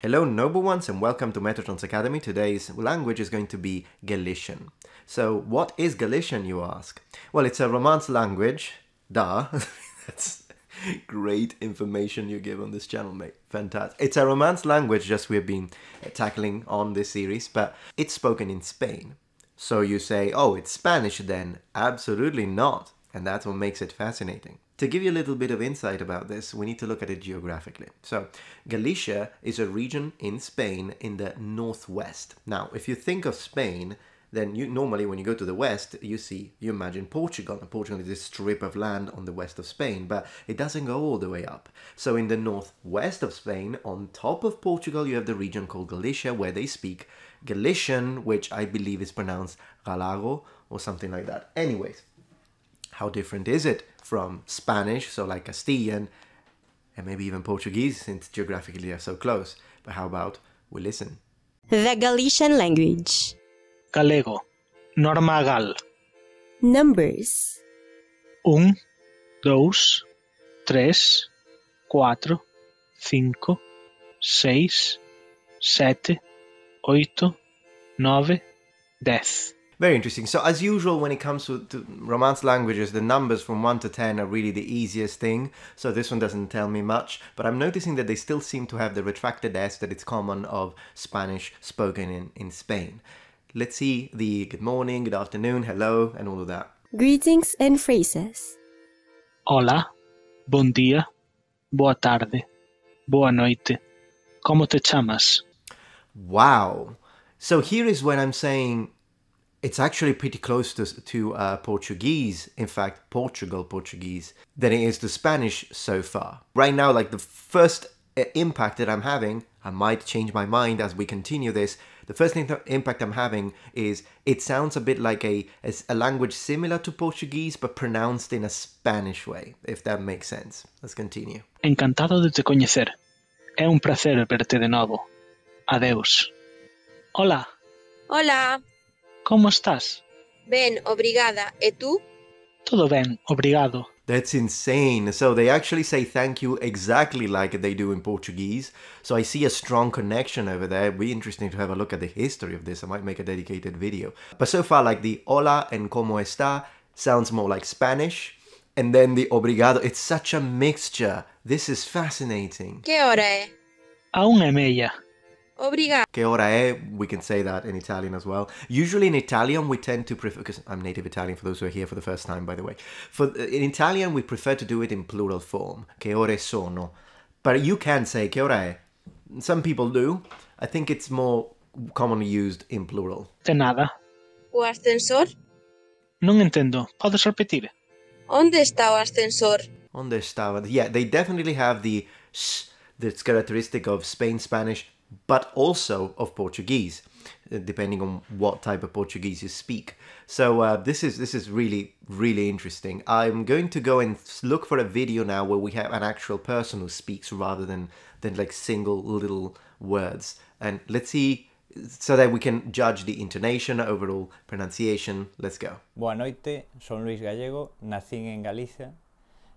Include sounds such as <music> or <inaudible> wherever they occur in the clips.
Hello, noble ones, and welcome to Metatron's Academy. Today's language is going to be Galician. So, what is Galician, you ask? Well, it's a Romance language. Duh. <laughs> That's great information you give on this channel, mate. Fantastic. It's a Romance language, just we've been eh, tackling on this series, but it's spoken in Spain. So you say, oh, it's Spanish then? Absolutely not. And that's what makes it fascinating. To give you a little bit of insight about this, we need to look at it geographically. So, Galicia is a region in Spain in the northwest. Now, if you think of Spain, then you normally when you go to the west, you see, you imagine Portugal. And Portugal is this strip of land on the west of Spain, but it doesn't go all the way up. So, in the northwest of Spain, on top of Portugal, you have the region called Galicia, where they speak Galician, which I believe is pronounced Galago or something like that. Anyways, how different is it from Spanish, so like Castilian, and maybe even Portuguese, since geographically they're so close? But how about we listen? The Galician language. Galego. Normagal. Numbers. Un, dos, tres, quatro, cinco, seis, sete, oito, nove, dez. Very interesting. So, as usual, when it comes to, to, Romance languages, the numbers from 1 to 10 are really the easiest thing. So, this one doesn't tell me much. But I'm noticing that they still seem to have the retracted S that it's common of Spanish spoken in, in Spain. Let's see the good morning, good afternoon, hello, and all of that. Greetings and phrases. Hola, bom dia, boa tarde, boa noite. ¿Cómo te chamas? Wow. So, here is when I'm saying it's actually pretty close to, to uh, Portuguese, in fact, Portugal Portuguese, than it is to Spanish so far. Right now, like the first uh, impact that I'm having, I might change my mind as we continue this. The first impact I'm having is it sounds a bit like a, a language similar to Portuguese, but pronounced in a Spanish way, if that makes sense. Let's continue. Encantado de te conocer. É un prazer verte de novo. Adeus. Hola. Hola. Como estás? Ben, obrigada. E tú? Todo ben, obrigado. That's insane. So they actually say thank you exactly like they do in Portuguese. So I see a strong connection over there. It'd be interesting to have a look at the history of this. I might make a dedicated video. But so far, like the hola and como está sounds more like Spanish. And then the obrigado, it's such a mixture. This is fascinating. ¿Qué hora es? Aún é meia. Obrigado. Che ora è? We can say that in Italian as well. Usually in Italian we tend to prefer, because I'm native Italian for those who are here for the first time, by the way. For in Italian we prefer to do it in plural form. Che ore sono? But you can say che ora è. Some people do. I think it's more commonly used in plural. De nada. O ascensor? Non entendo. Podes repetir? Onde está o ascensor? Onde estava? Yeah, they definitely have the sh that's characteristic of Spain Spanish but also of Portuguese, uh, depending on what type of Portuguese you speak. So uh, this is this is really really interesting. I'm going to go and look for a video now where we have an actual person who speaks rather than than like single little words, and let's see so that we can judge the intonation, overall pronunciation. Let's go. Boa noite, son Luis Gallego, nací en Galicia,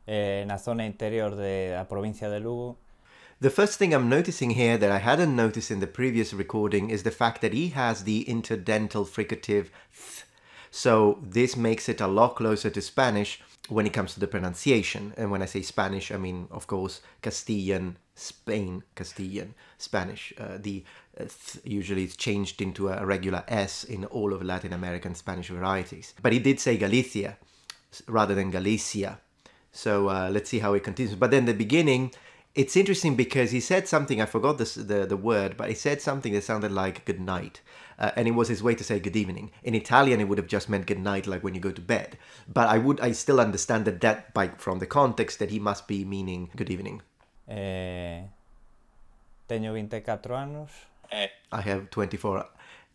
eh, na zona interior de la provincia de Lugo. The first thing I'm noticing here that I hadn't noticed in the previous recording is the fact that he has the interdental fricative th. So this makes it a lot closer to Spanish when it comes to the pronunciation. And when I say Spanish, I mean, of course, Castilian, Spain, Castilian, Spanish. Uh, the uh, th usually is changed into a regular S in all of Latin American Spanish varieties. But he did say Galicia rather than Galicia. So uh, let's see how it continues. But then the beginning, it's interesting because he said something, I forgot this, the, the word, but he said something that sounded like good night. Uh, and it was his way to say good evening. In Italian, it would have just meant good night, like when you go to bed. But I would, I still understand that that, by, from the context, that he must be meaning good evening. Eh, tenho 24 anos. I have 24.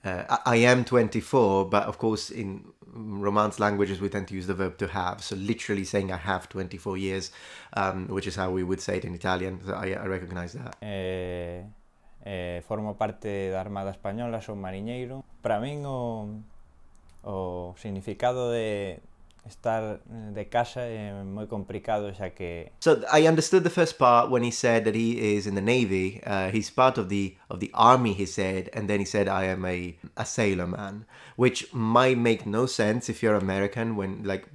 Uh, I am 24, but of course, in Romance languages, we tend to use the verb to have. So, literally saying I have 24 years, um, which is how we would say it in Italian. So I, I recognize that. Eh, eh, formo parte da Armada Española, son mariñeiro. Para min, o, o significado de estar eh, de casa é moi complicado xa que So I understood the first part when he said that he is in the navy. Uh, he's part of the of the army. He said, and then he said, "I am a a sailor man," which might make no sense if you're American. When like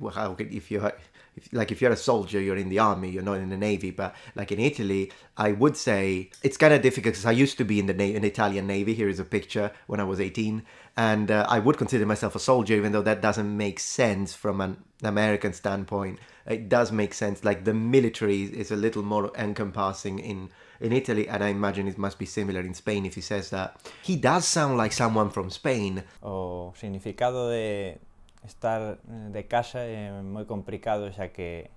if you're if, like if you're a soldier, you're in the army, you're not in the navy. But like in Italy, I would say it's kind of difficult because I used to be in the na- in Italian navy. Here is a picture when I was 18, and uh, I would consider myself a soldier, even though that doesn't make sense from an American standpoint. It does make sense. Like the military is a little more encompassing in in Italy, and I imagine it must be similar in Spain if he says that. He does sound like someone from Spain. o significado de estar eh, de casa é moi complicado xa que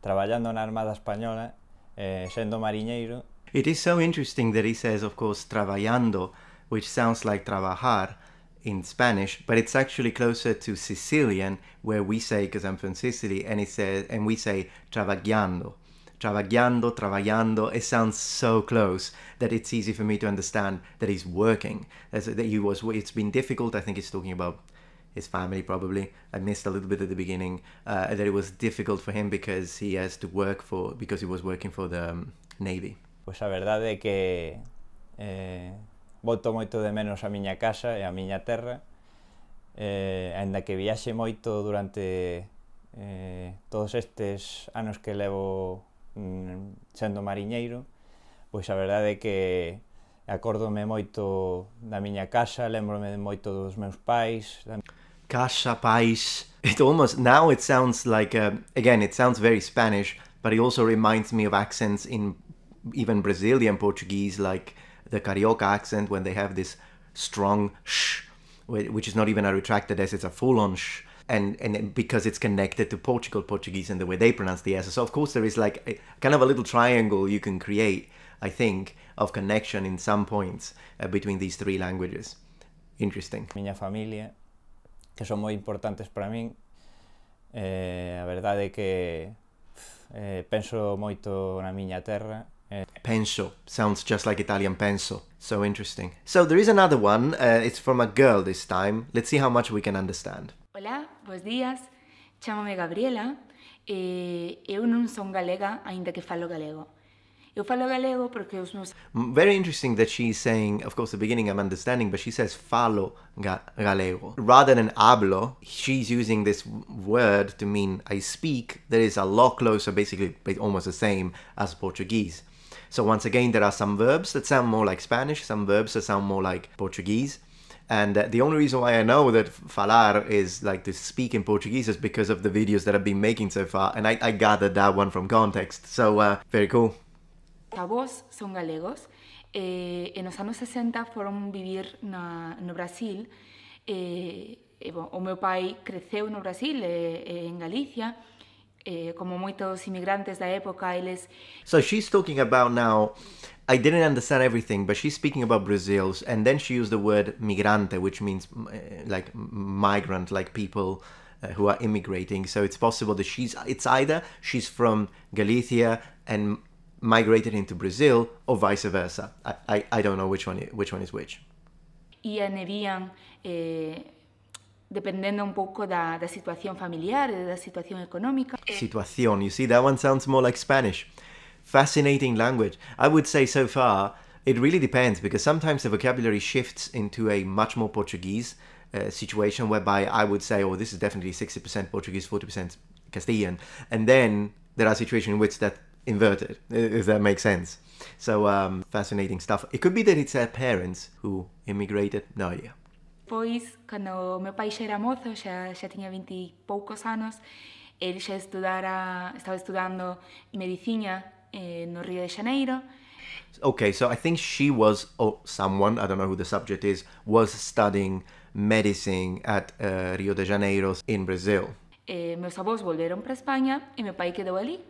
traballando na Armada Española, eh, sendo mariñeiro, It is so interesting that he says, of course, trabajando, which sounds like trabajar in Spanish, but it's actually closer to Sicilian, where we say, because I'm from Sicily, and it says, and we say travagliando. Travagliando, travagliando. It sounds so close that it's easy for me to understand that he's working. That he was. It's been difficult. I think he's talking about his family probably. I missed a little bit at the beginning uh, that it was difficult for him because he has to work for because he was working for the um, Navy. Pois a verdade é que eh, boto moito de menos a miña casa e a miña terra eh, ainda que viaxe moito durante eh, todos estes anos que levo mm, sendo mariñeiro pois a verdade é que acórdome moito da miña casa, lembrome moito dos meus pais, da Casa Pais. It almost now it sounds like uh, again it sounds very Spanish, but it also reminds me of accents in even Brazilian Portuguese, like the Carioca accent when they have this strong sh, which is not even a retracted s; it's a full-on sh. And and because it's connected to Portugal Portuguese and the way they pronounce the s, so of course there is like a, kind of a little triangle you can create, I think, of connection in some points uh, between these three languages. Interesting. miña familia que son moi importantes para min eh, a verdade é que eh, penso moito na miña terra eh, Penso sounds just like Italian penso. So interesting. So there is another one. Uh, it's from a girl this time. Let's see how much we can understand. Hola, bos días. Chámame Gabriela e eu non son galega, aínda que falo galego. Eu falo galego porque os meus Very interesting that she's saying, of course, the beginning I'm understanding, but she says falo ga- galego. Rather than hablo, she's using this word to mean I speak that is a lot closer, basically almost the same as Portuguese. So once again, there are some verbs that sound more like Spanish, some verbs that sound more like Portuguese. And uh, the only reason why I know that falar is like to speak in Portuguese is because of the videos that I've been making so far, and I, I gathered that one from context. So uh, very cool. Avós son galegos nos anos 60 foron vivir na, no Brasil e, e o meu pai creceu no Brasil en Galicia e, como moitos inmigrantes da época eles So she's talking about now. I didn't understand everything, but she's speaking about Brazil's, and then she used the word migrante, which means uh, like migrant, like people uh, who are immigrating. So it's possible that she's. It's either she's from Galicia and migrated into Brazil, or vice versa. I, I, I don't know which one which one is which. e vían eh, dependendo un pouco da, da situación familiar da situación económica. Situación. You see, that one sounds more like Spanish. Fascinating language. I would say so far, it really depends because sometimes the vocabulary shifts into a much more Portuguese uh, situation whereby I would say, oh, this is definitely 60% Portuguese, 40% Castilian. And then there are situations in which that inverted, if that makes sense. So, um, fascinating stuff. It could be that it's her parents who immigrated. No idea. Pois, cando o meu pai xa era mozo, xa, xa tiña 20 e poucos anos, el xa estudara, estaba estudando medicina eh, no Río de Janeiro, Okay, so I think she was, or someone, I don't know who the subject is, was studying medicine at uh, Rio de Janeiro in Brazil. eh, meus avós volveron para España e meu pai quedou ali.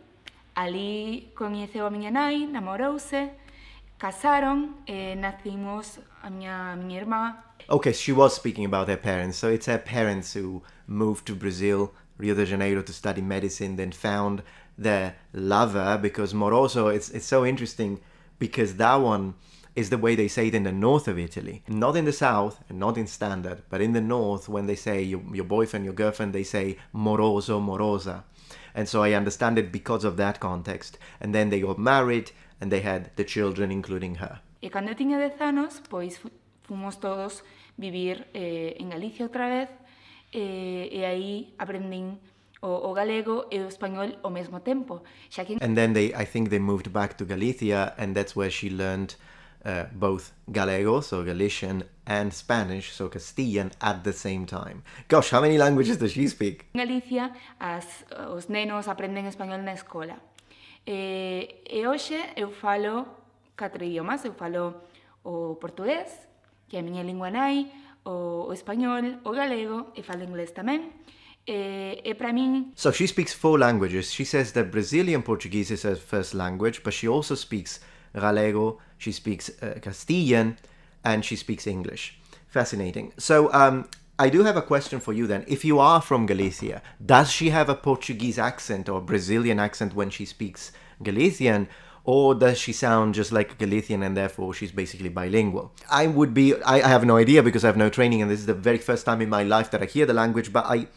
Ali coñeceu a miña nai, namorouse, casaron e nacimos a miña, a miña irmá Okay, she was speaking about her parents. So it's her parents who moved to Brazil, Rio de Janeiro, to study medicine, then found their lover because Moroso, it's, it's so interesting because that one is the way they say it in the north of Italy. Not in the south and not in standard, but in the north, when they say your, your boyfriend, your girlfriend, they say moroso, morosa. And so I understand it because of that context. And then they got married and they had the children, including her. E cando eu tiña 10 anos, pois fomos todos vivir eh, en Galicia outra vez eh, e aí aprendín o, o galego e o español ao mesmo tempo, xa que And then they, I think they moved back to Galicia, and that's where she learned uh, both Gallego, so Galician, and Spanish, so Castilian, at the same time. Gosh, how many languages does she speak? Galicia as, os nenos aprenden español na escola. E, e hoxe eu falo catro idiomas, eu falo o portugués, que é a miña lingua nai, o, o español, o galego e falo inglés tamén. Para min So she speaks four languages. She says that Brazilian Portuguese is her first language, but she also speaks Gallego, she speaks uh, Castilian, and she speaks English. Fascinating. So, um, I do have a question for you then. If you are from Galicia, does she have a Portuguese accent or Brazilian accent when she speaks Galician? Or does she sound just like Galician and therefore she's basically bilingual? I would be, I, I have no idea because I have no training and this is the very first time in my life that I hear the language, but I,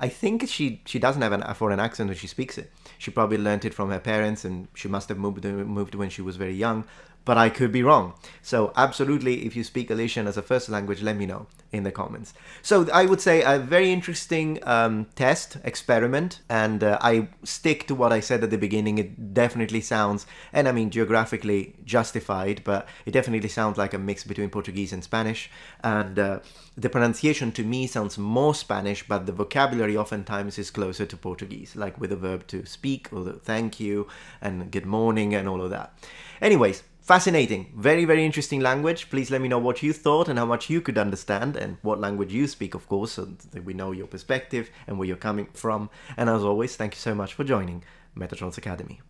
I think she she doesn't have an, a foreign accent when she speaks it. She probably learnt it from her parents, and she must have moved moved when she was very young. But I could be wrong. So absolutely, if you speak Galician as a first language, let me know in the comments. So I would say a very interesting um, test experiment, and uh, I stick to what I said at the beginning. It definitely sounds, and I mean geographically justified, but it definitely sounds like a mix between Portuguese and Spanish. And uh, the pronunciation to me sounds more Spanish, but the vocabulary oftentimes is closer to Portuguese, like with the verb to speak or the thank you and good morning and all of that. Anyways, fascinating, very, very interesting language. Please let me know what you thought and how much you could understand and what language you speak, of course, so that we know your perspective and where you're coming from. And as always, thank you so much for joining Metatrons Academy.